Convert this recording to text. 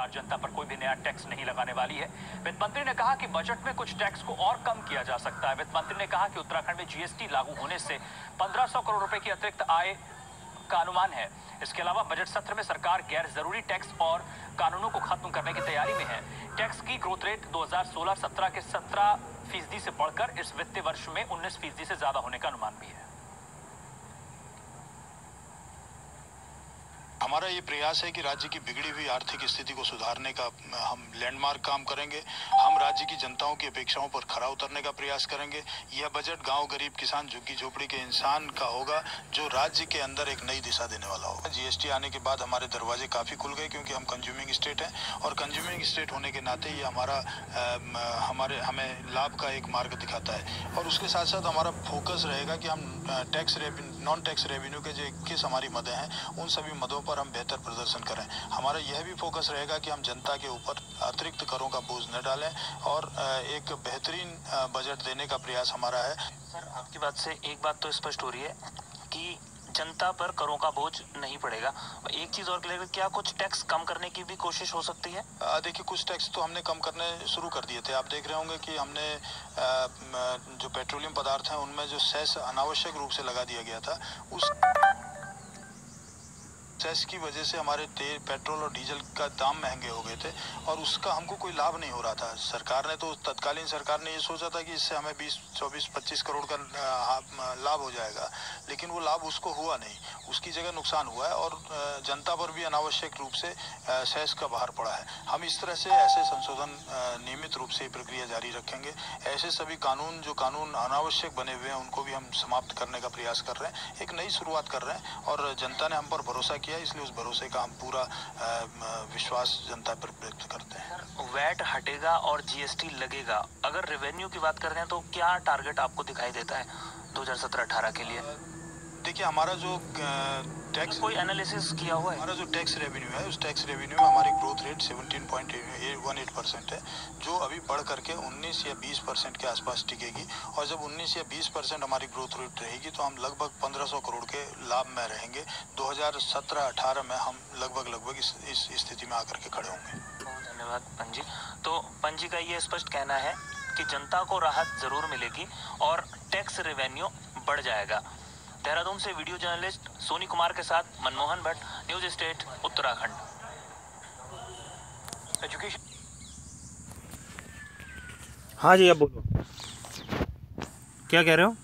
सरकार जनता पर कोई भी नया टैक्स नहीं लगाने वाली है। वित्त मंत्री ने कहा कि बजट में कुछ टैक्स को और कम किया जा सकता है। वित्त मंत्री ने कहा कि उत्तराखंड में जीएसटी लागू होने से 1500 करोड़ रुपए की अतिरिक्त आय का अनुमान है। इसके अलावा बजट सत्र में सरकार गैर ज़रूरी टैक्स और कानूनों को खत्म करने की तैयारी में है। टैक्स की ग्रोथ रेट 2016-17 के 17 फ़ीसदी से बढ़कर इस वित्तीय वर्ष में 19 फ़ीसदी से ज़्यादा होने का अनुमान भी है। हमारा ये प्रयास है कि राज्य की बिगड़ी हुई आर्थिक स्थिति को सुधारने का, हम लैंडमार्क काम करेंगे। हम राज्य की जनताओं की अपेक्षाओं पर खरा उतरने का प्रयास करेंगे। यह बजट गाँव गरीब किसान झुग्गी झोपड़ी के इंसान का होगा, जो राज्य के अंदर एक नई दिशा देने वाला होगा। जीएसटी आने के बाद हमारे दरवाजे काफ़ी खुल गए, क्योंकि हम कंज्यूमिंग स्टेट हैं। और कंज्यूमिंग स्टेट होने के नाते ये हमारा हमारे, हमें लाभ का एक मार्ग दिखाता है। और उसके साथ साथ हमारा फोकस रहेगा कि हम टैक्स नॉन टैक्स रेवेन्यू के जो किस हमारी मदें हैं, उन सभी मदों पर हम बेहतर प्रदर्शन करें। हमारा यह भी फोकस रहेगा कि हम जनता के ऊपर अतिरिक्त करों का बोझ न डालें और एक बेहतरीन बजट देने का प्रयास हमारा है। सर आपकी बात से एक बात तो स्पष्ट हो रही है कि जनता पर करों का बोझ नहीं पड़ेगा। एक चीज़ और क्लियर क्या कुछ टैक्स कम करने की भी कोशिश हो सकती है? देखिए कुछ टैक्स तो हमने कम करने शुरू कर दिए थे। आप देख रहे होंगे कि हमने जो पेट्रोलियम पदार्थ हैं उनमें जो सेस अनावश्यक रूप से लगा दिया गया था उस सेस की वजह से हमारे तेल, पेट्रोल और डीजल का दाम महँगे हो गए थे और उसका हमको कोई लाभ नहीं हो रहा था। सरकार ने तो तत्कालीन सरकार ने ये सोचा था कि इससे हमें 20 24 25 करोड़ का लाभ हो जाएगा, लेकिन वो लाभ उसको हुआ नहीं। उसकी जगह नुकसान हुआ है और जनता पर भी अनावश्यक रूप से सेस का भार पड़ा है। हम इस तरह से ऐसे संशोधन नियमित रूप से प्रक्रिया जारी रखेंगे। ऐसे सभी कानून, जो कानून अनावश्यक बने हुए हैं, उनको भी हम समाप्त करने का प्रयास कर रहे हैं। एक नई शुरुआत कर रहे हैं और जनता ने हम पर भरोसा किया इसलिए उस भरोसे का हम पूरा विश्वास जनता पर व्यक्त करते हैं। वैट हटेगा और जीएसटी लगेगा, अगर रेवेन्यू की बात कर रहे हैं तो क्या टारगेट आपको दिखाई देता है 2017-18 के लिए? देखिए हमारा जो टैक्स कोई एनालिसिस किया हुआ है? हमारा जो टैक्स रेवेन्यू है उस टैक्स रेवेन्यू में हमारी ग्रोथ रेट 17.18 परसेंट है जो अभी बढ़ करके 19 या 20 परसेंट के आसपास टिकेगी। और जब 19 या 20 परसेंट हमारी ग्रोथ रेट रहेगी तो हम लगभग 1500 करोड़ के लाभ में रहेंगे। 2017-18 में हम लगभग लगभग इस, इस स्थिति में आकर के खड़े होंगे। धन्यवाद पंजी। तो पंजी का ये स्पष्ट कहना है कि जनता को राहत ज़रूर मिलेगी और टैक्स रेवेन्यू बढ़ जाएगा। देहरादून से वीडियो जर्नलिस्ट सोनी कुमार के साथ Manmohan Bhatt, news state, Uttarakhand. Education हाँ जी, अब बोलो। क्या कह रहे हो?